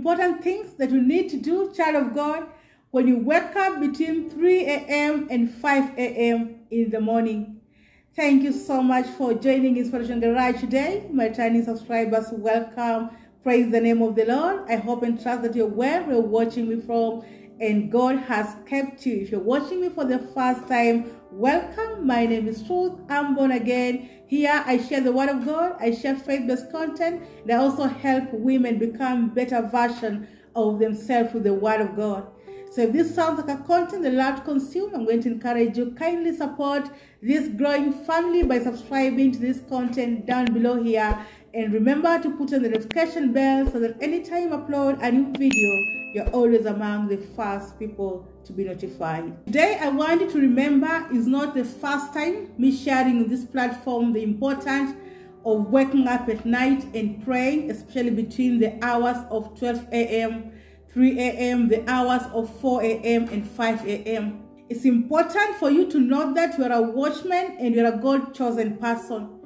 important things that you need to do, child of God, when you wake up between 3 a.m. and 5 a.m. in the morning. Thank you so much for joining Inspiration Garage today. My tiny subscribers, welcome. Praise the name of the Lord. I hope and trust that you're where you're watching me from and God has kept you. If you're watching me for the first time, welcome. My name is Ruth. I'm born again. Here I share the word of God. I share faith-based content. And I also help women become better version of themselves with the word of God. So if this sounds like a content love to consume, I'm going to encourage you kindly support this growing family by subscribing to this content down below here. And remember to put on the notification bell so that anytime I upload a new video, you're always among the first people to be notified. Today, I want you to remember is not the first time me sharing this platform the importance of waking up at night and praying, especially between the hours of 12 a.m., 3 a.m., the hours of 4 a.m. and 5 a.m. It's important for you to know that you are a watchman and you're a God-chosen person.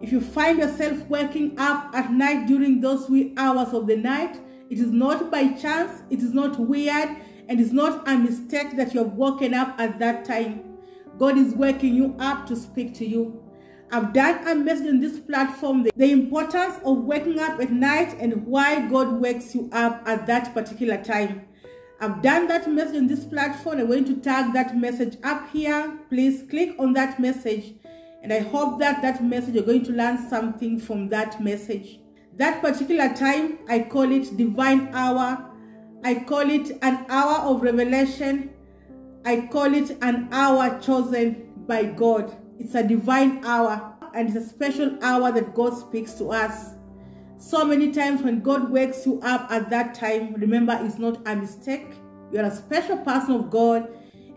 If you find yourself waking up at night during those wee hours of the night, it is not by chance, it is not weird, and it's not a mistake that you have woken up at that time. God is waking you up to speak to you. I've done a message on this platform, the, the importance of waking up at night and why God wakes you up at that particular time. I've done that message on this platform. I'm going to tag that message up here. Please click on that message. And I hope that that message, you're going to learn something from that message. That particular time, I call it divine hour. I call it an hour of revelation. I call it an hour chosen by God. It's a divine hour and it's a special hour that God speaks to us. So many times when God wakes you up at that time, remember it's not a mistake. You're a special person of God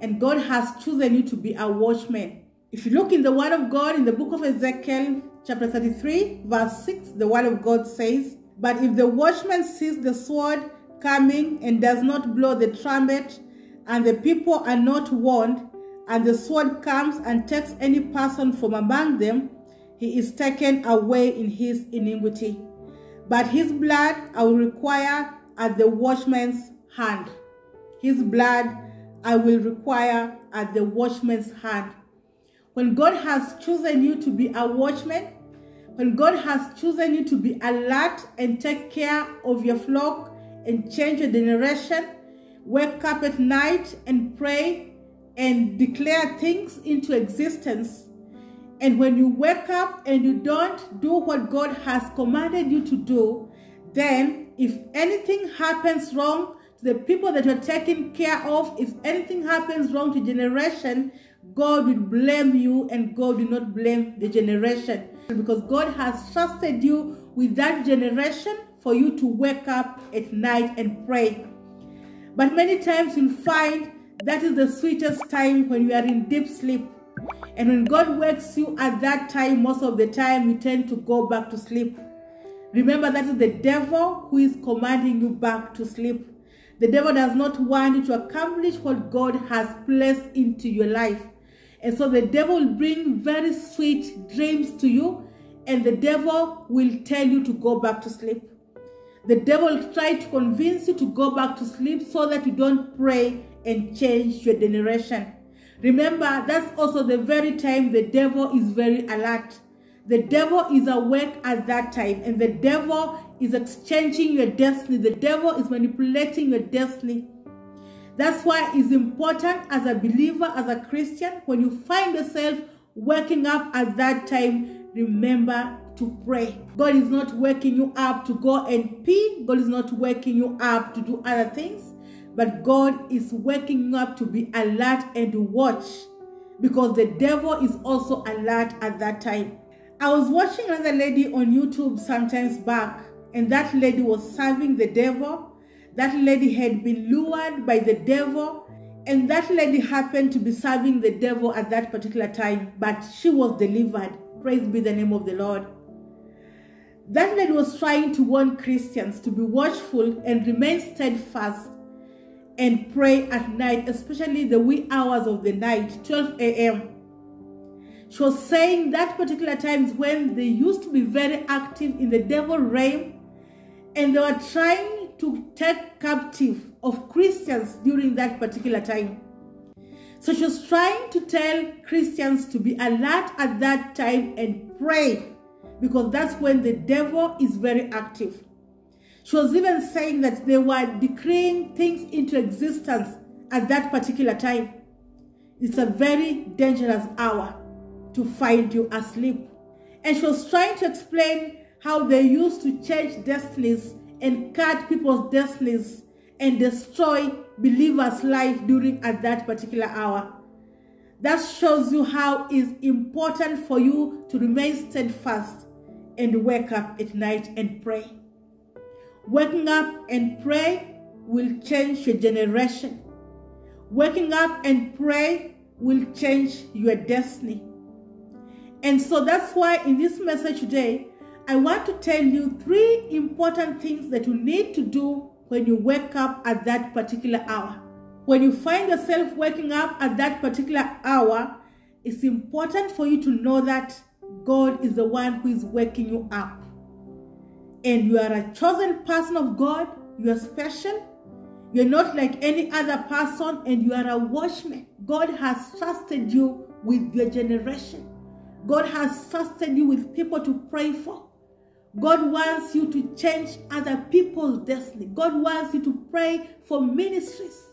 and God has chosen you to be a watchman. If you look in the word of God in the book of Ezekiel, chapter 33, verse 6, the word of God says, But if the watchman sees the sword coming and does not blow the trumpet, and the people are not warned, and the sword comes and takes any person from among them, he is taken away in his iniquity. But his blood I will require at the watchman's hand. His blood I will require at the watchman's hand. When God has chosen you to be a watchman, when God has chosen you to be alert and take care of your flock and change your generation, wake up at night and pray and declare things into existence. And when you wake up and you don't do what God has commanded you to do, then if anything happens wrong to the people that you're taking care of, if anything happens wrong to generation, God will blame you and God will not blame the generation because God has trusted you with that generation for you to wake up at night and pray. But many times you'll find that is the sweetest time when you are in deep sleep. And when God wakes you at that time, most of the time you tend to go back to sleep. Remember that is the devil who is commanding you back to sleep. The devil does not want you to accomplish what God has placed into your life. And so the devil will bring very sweet dreams to you and the devil will tell you to go back to sleep. The devil will try to convince you to go back to sleep so that you don't pray and change your generation. Remember, that's also the very time the devil is very alert. The devil is awake at that time and the devil is exchanging your destiny. The devil is manipulating your destiny. That's why it's important as a believer, as a Christian, when you find yourself waking up at that time, remember to pray. God is not waking you up to go and pee. God is not waking you up to do other things. But God is waking you up to be alert and watch because the devil is also alert at that time. I was watching another lady on YouTube sometimes back, and that lady was serving the devil. That lady had been lured by the devil, and that lady happened to be serving the devil at that particular time, but she was delivered. Praise be the name of the Lord. That lady was trying to warn Christians to be watchful and remain steadfast and pray at night, especially the wee hours of the night, 12 a.m. She was saying that particular times when they used to be very active in the devil realm and they were trying to take captive of Christians during that particular time. So she was trying to tell Christians to be alert at that time and pray because that's when the devil is very active. She was even saying that they were decreeing things into existence at that particular time. It's a very dangerous hour to find you asleep. And she was trying to explain how they used to change destinies and cut people's destinies and destroy believers' life during at that particular hour. That shows you how it's important for you to remain steadfast and wake up at night and pray. Waking up and pray will change your generation. Waking up and pray will change your destiny. And so that's why in this message today, I want to tell you three important things that you need to do when you wake up at that particular hour. When you find yourself waking up at that particular hour, it's important for you to know that God is the one who is waking you up. And you are a chosen person of God, you are special. You're not like any other person, and you are a watchman. God has trusted you with your generation. God has trusted you with people to pray for. God wants you to change other people's destiny. God wants you to pray for ministries.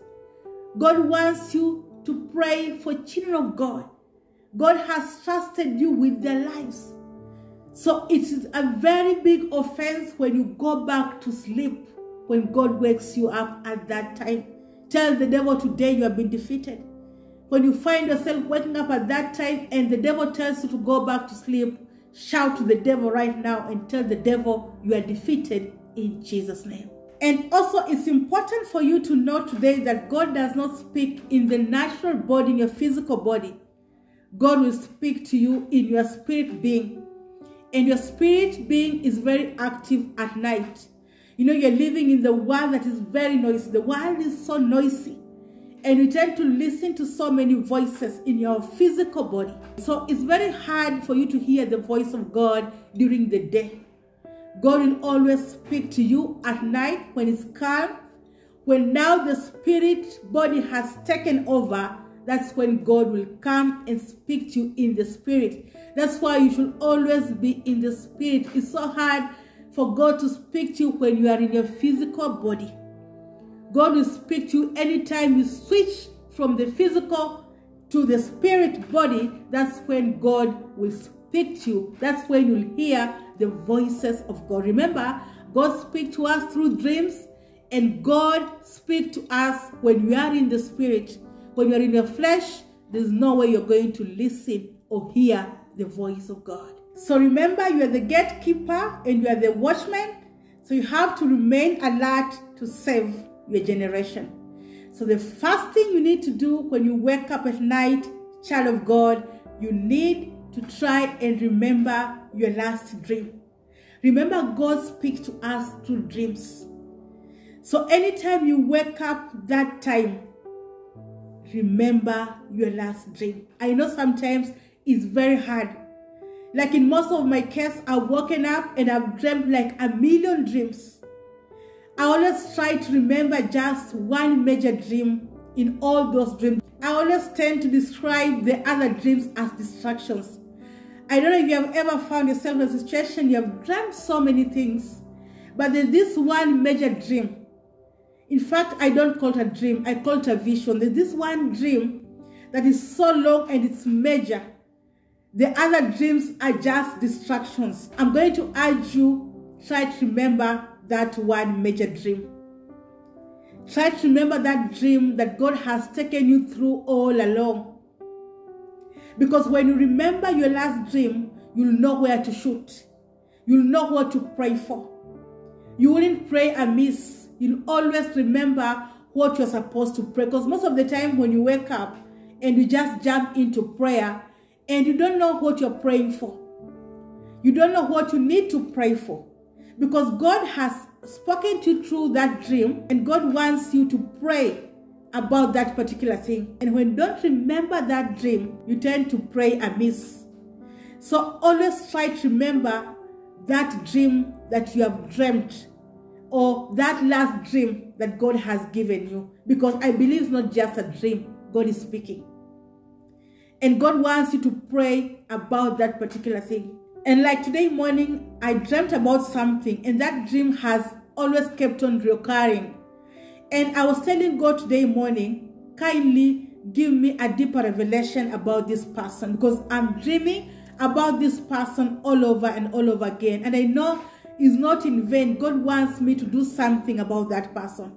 God wants you to pray for children of God. God has trusted you with their lives. So it is a very big offense when you go back to sleep when God wakes you up at that time. Tell the devil today you have been defeated. When you find yourself waking up at that time and the devil tells you to go back to sleep, shout to the devil right now and tell the devil you are defeated in Jesus' name. And also, it's important for you to know today that God does not speak in the natural body, in your physical body. God will speak to you in your spirit being. And your spirit being is very active at night. You know, you're living in the world that is very noisy. The world is so noisy and you tend to listen to so many voices in your physical body. So it's very hard for you to hear the voice of God during the day. God will always speak to you at night when it's calm. When now the spirit body has taken over, that's when God will come and speak to you in the spirit. That's why you should always be in the spirit. It's so hard for God to speak to you when you are in your physical body. God will speak to you anytime you switch from the physical to the spirit body. That's when God will speak to you. That's when you'll hear the voices of God. Remember, God speaks to us through dreams, and God speaks to us when we are in the spirit. When you're in the flesh, there's no way you're going to listen or hear the voice of God. So remember, you are the gatekeeper and you are the watchman. So you have to remain alert to save your generation. So the first thing you need to do when you wake up at night, child of God, you need to try and remember your last dream. Remember God speaks to us through dreams. So anytime you wake up that time, remember your last dream. I know sometimes it's very hard. Like in most of my cases, I've woken up and I've dreamt like a million dreams. I always try to remember just one major dream in all those dreams. I always tend to describe the other dreams as distractions. I don't know if you have ever found yourself in a situation you have dreamt so many things, but there's this one major dream. In fact, I don't call it a dream, I call it a vision. There's this one dream that is so long and it's major. The other dreams are just distractions. I'm going to urge you, try to remember that one major dream. Try to remember that dream that God has taken you through all along. Because when you remember your last dream, you'll know where to shoot. You'll know what to pray for. You wouldn't pray amiss. You'll always remember what you're supposed to pray. Because most of the time when you wake up and you just jump into prayer and you don't know what you're praying for, you don't know what you need to pray for because God has spoken to you through that dream and God wants you to pray about that particular thing. And when you don't remember that dream, you tend to pray amiss. So always try to remember that dream that you have dreamt or that last dream that God has given you. Because I believe it's not just a dream, God is speaking. And God wants you to pray about that particular thing. And like today morning, I dreamt about something, and that dream has always kept on recurring. And I was telling God today morning, kindly give me a deeper revelation about this person because I'm dreaming about this person all over and all over again. And I know it's not in vain. God wants me to do something about that person.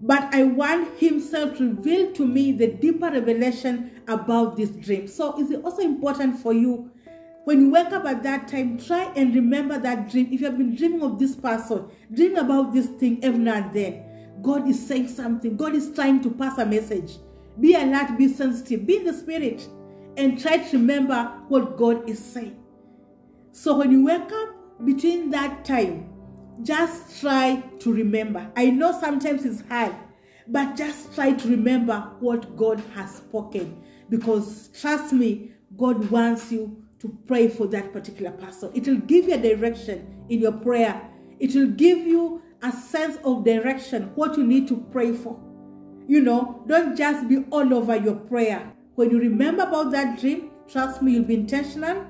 But I want Himself to reveal to me the deeper revelation about this dream. So it's also important for you when you wake up at that time, try and remember that dream. If you have been dreaming of this person, dream about this thing every now and then. God is saying something. God is trying to pass a message. Be alert, be sensitive, be in the spirit, and try to remember what God is saying. So when you wake up between that time, just try to remember. I know sometimes it's hard, but just try to remember what God has spoken. Because trust me, God wants you to pray for that particular person. It will give you a direction in your prayer. It will give you a sense of direction, what you need to pray for. You know, don't just be all over your prayer. When you remember about that dream, trust me, you'll be intentional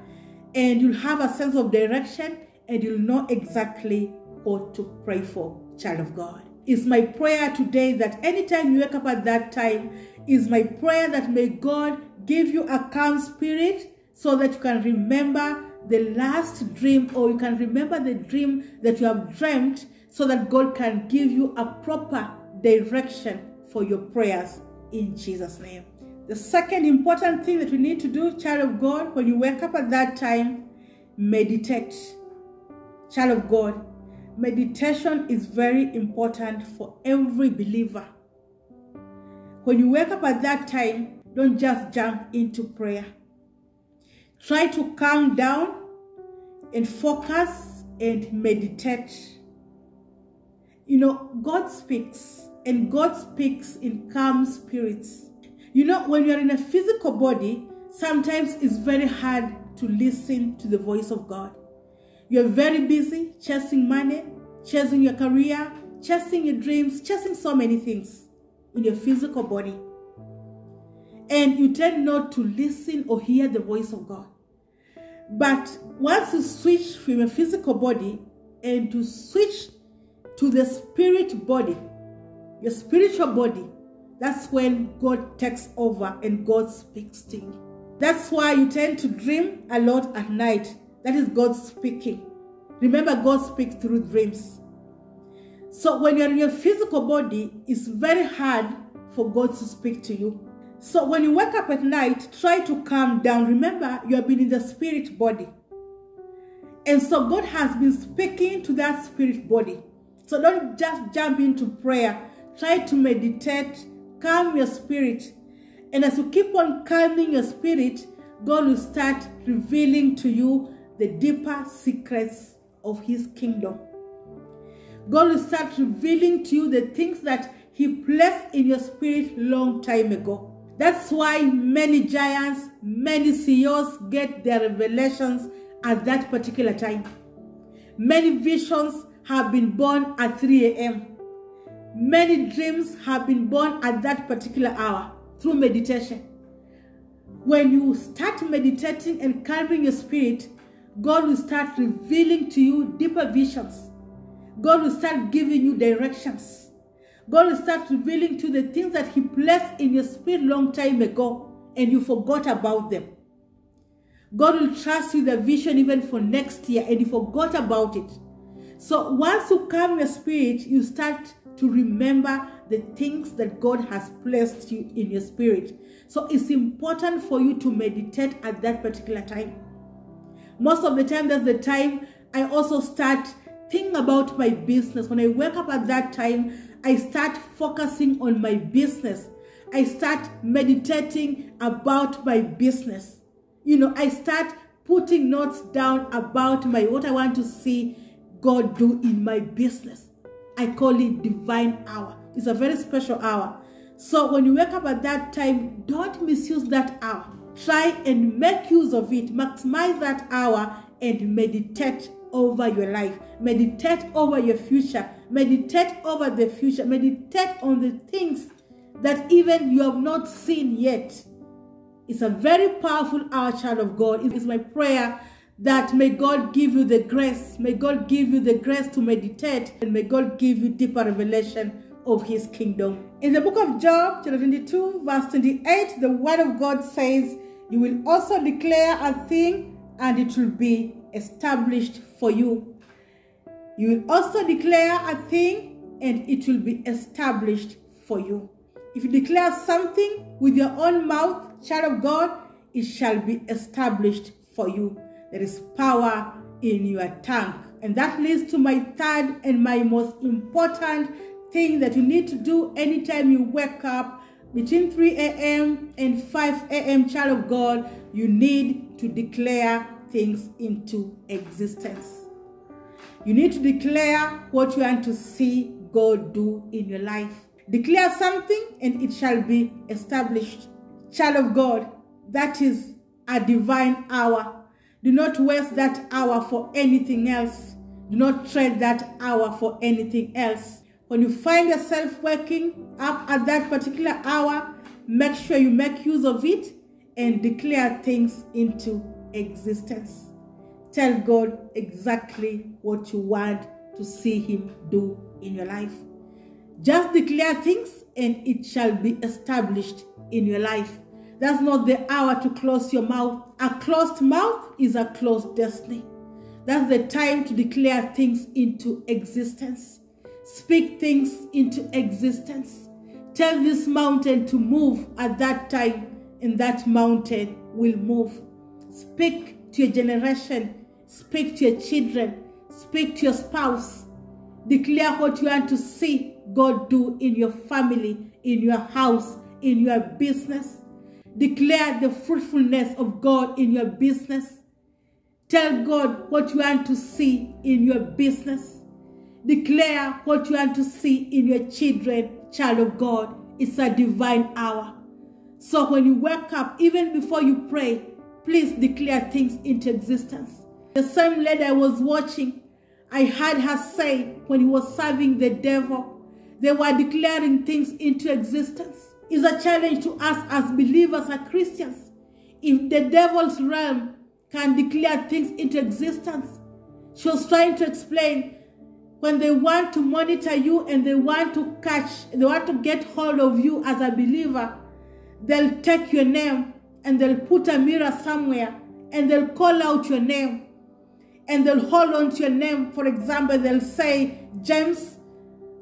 and you'll have a sense of direction and you'll know exactly what to pray for, child of God. It's my prayer today that anytime you wake up at that time, is my prayer that may God give you a calm spirit so that you can remember the last dream or you can remember the dream that you have dreamt so that God can give you a proper direction for your prayers in Jesus' name. The second important thing that we need to do, child of God, when you wake up at that time, meditate. Child of God, meditation is very important for every believer. When you wake up at that time, don't just jump into prayer. Try to calm down and focus and meditate. You know, God speaks and God speaks in calm spirits. You know, when you're in a physical body, sometimes it's very hard to listen to the voice of God. You're very busy chasing money, chasing your career, chasing your dreams, chasing so many things in your physical body and you tend not to listen or hear the voice of God. But once you switch from a physical body and to switch to the spirit body, your spiritual body, that's when God takes over and God speaks to you. That's why you tend to dream a lot at night. That is God speaking. Remember, God speaks through dreams. So when you're in your physical body, it's very hard for God to speak to you. So when you wake up at night, try to calm down. Remember, you have been in the spirit body. And so God has been speaking to that spirit body. So don't just jump into prayer. Try to meditate, calm your spirit. And as you keep on calming your spirit, God will start revealing to you the deeper secrets of his kingdom. God will start revealing to you the things that he placed in your spirit long time ago. That's why many giants, many CEOs get their revelations at that particular time. Many visions have been born at 3 a.m. Many dreams have been born at that particular hour through meditation. When you start meditating and calming your spirit, God will start revealing to you deeper visions. God will start giving you directions. God will start revealing to the things that He placed in your spirit long time ago and you forgot about them. God will trust you the vision even for next year and you forgot about it. So once you calm your spirit, you start to remember the things that God has placed you in your spirit. So it's important for you to meditate at that particular time. Most of the time, that's the time I also start thinking about my business. When I wake up at that time, I start focusing on my business. I start meditating about my business. You know, I start putting notes down about my what I want to see God do in my business. I call it divine hour. It's a very special hour. So when you wake up at that time, don't misuse that hour. Try and make use of it. Maximize that hour and meditate over your life. Meditate over your future Meditate over the future. Meditate on the things that even you have not seen yet. It's a very powerful hour, child of God. It is my prayer that may God give you the grace, may God give you the grace to meditate, and may God give you deeper revelation of his kingdom. In the book of Job, chapter 22, verse 28, the word of God says, You will also declare a thing, and it will be established for you. You will also declare a thing, and it will be established for you. If you declare something with your own mouth, child of God, it shall be established for you. There is power in your tongue. And that leads to my third and my most important thing that you need to do anytime you wake up between 3 a.m. and 5 a.m. child of God, you need to declare things into existence. You need to declare what you want to see God do in your life. Declare something and it shall be established. Child of God, that is a divine hour do not waste that hour for anything else. Do not trade that hour for anything else. When you find yourself waking up at that particular hour, make sure you make use of it and declare things into existence. Tell God exactly what you want to see Him do in your life. Just declare things and it shall be established in your life. That's not the hour to close your mouth. A closed mouth is a closed destiny. That's the time to declare things into existence. Speak things into existence. Tell this mountain to move at that time, and that mountain will move. Speak to your generation. Speak to your children. Speak to your spouse. Declare what you want to see God do in your family, in your house, in your business. Declare the fruitfulness of God in your business. Tell God what you want to see in your business. Declare what you want to see in your children, child of God. It's a divine hour. So when you wake up, even before you pray, please declare things into existence. The same lady I was watching, I heard her say when he was serving the devil, they were declaring things into existence is a challenge to us as believers as Christians. If the devil's realm can declare things into existence, she was trying to explain when they want to monitor you and they want to catch, they want to get hold of you as a believer, they'll take your name and they'll put a mirror somewhere and they'll call out your name and they'll hold on to your name. For example, they'll say, James,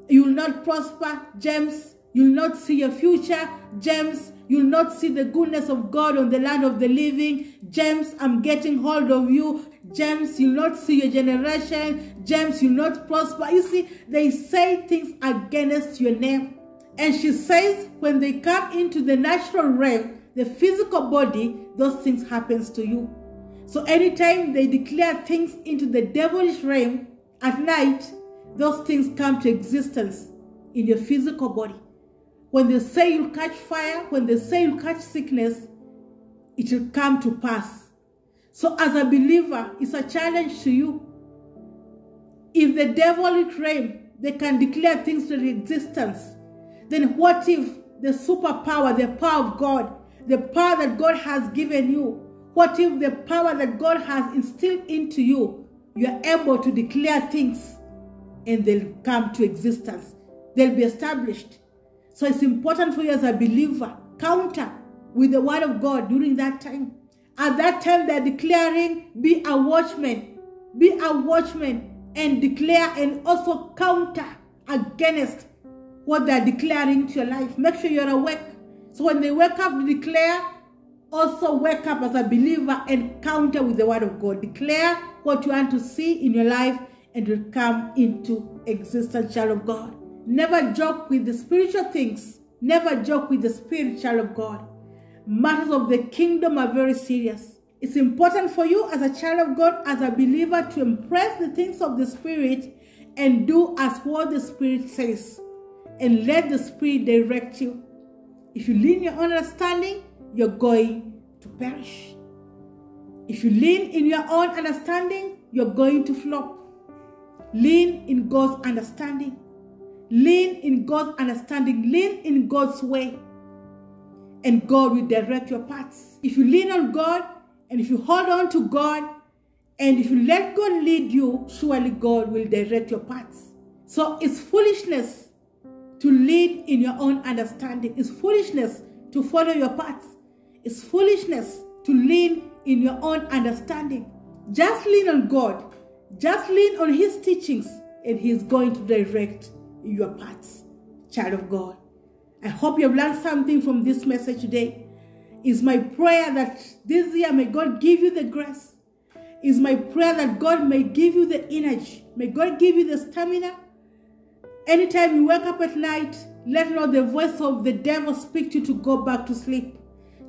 you will not prosper. James, You'll not see your future. James, you'll not see the goodness of God on the land of the living. James, I'm getting hold of you. James, you'll not see your generation. James, you'll not prosper. You see, they say things against your name. And she says when they come into the natural realm, the physical body, those things happens to you. So anytime they declare things into the devilish realm at night, those things come to existence in your physical body. When they say you'll catch fire, when they say you'll catch sickness, it will come to pass. So as a believer, it's a challenge to you. If the devil realm, they can declare things to existence, then what if the superpower, the power of God, the power that God has given you, what if the power that God has instilled into you, you are able to declare things and they'll come to existence. They'll be established. So it's important for you as a believer, counter with the word of God during that time. At that time, they're declaring, be a watchman, be a watchman, and declare and also counter against what they're declaring to your life. Make sure you're awake. So when they wake up to declare, also wake up as a believer and counter with the word of God. Declare what you want to see in your life and will come into existence, child of God. Never joke with the spiritual things. Never joke with the spiritual of God. Matters of the kingdom are very serious. It's important for you as a child of God, as a believer, to impress the things of the Spirit and do as what the Spirit says. And let the Spirit direct you. If you lean your understanding, you're going to perish. If you lean in your own understanding, you're going to flop. Lean in God's understanding. Lean in God's understanding. Lean in God's way. And God will direct your paths. If you lean on God and if you hold on to God and if you let God lead you, surely God will direct your paths. So it's foolishness to lead in your own understanding. It's foolishness to follow your paths. It's foolishness to lean in your own understanding. Just lean on God. Just lean on His teachings, and He's going to direct your paths, child of God. I hope you have learned something from this message today. It's my prayer that this year may God give you the grace. It's my prayer that God may give you the energy. May God give you the stamina. Anytime you wake up at night, let not the voice of the devil speak to you to go back to sleep.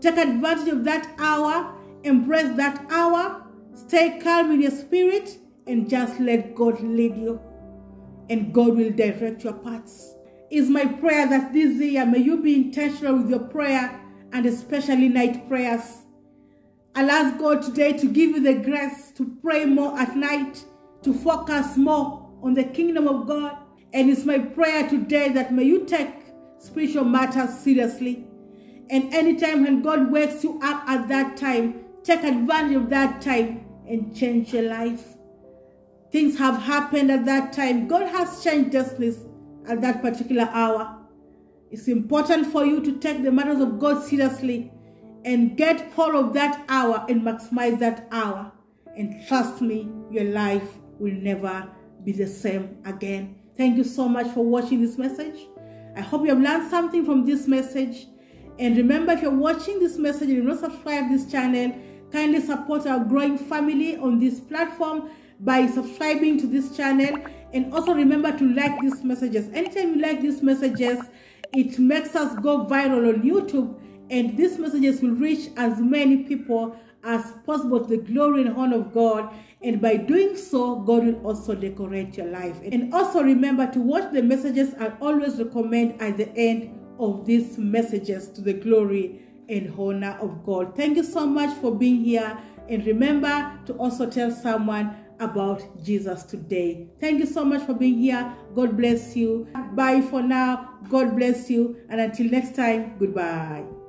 Take advantage of that hour, embrace that hour, stay calm in your spirit, and just let God lead you. And God will direct your paths. It's my prayer that this year may you be intentional with your prayer and especially night prayers. I'll ask God today to give you the grace to pray more at night, to focus more on the kingdom of God. And it's my prayer today that may you take spiritual matters seriously. And anytime when God wakes you up at that time, take advantage of that time and change your life. Things have happened at that time. God has changed destinies at that particular hour. It's important for you to take the matters of God seriously and get hold of that hour and maximize that hour. And trust me, your life will never be the same again. Thank you so much for watching this message. I hope you have learned something from this message. And remember, if you're watching this message and you're not subscribed to this channel, kindly support our growing family on this platform by subscribing to this channel. And also remember to like these messages. Anytime you like these messages, it makes us go viral on YouTube and these messages will reach as many people as possible to the glory and honor of God. And by doing so, God will also decorate your life. And also remember to watch the messages I always recommend at the end of these messages to the glory and honor of God. Thank you so much for being here. And remember to also tell someone about Jesus today. Thank you so much for being here. God bless you. Bye for now. God bless you. And until next time, goodbye.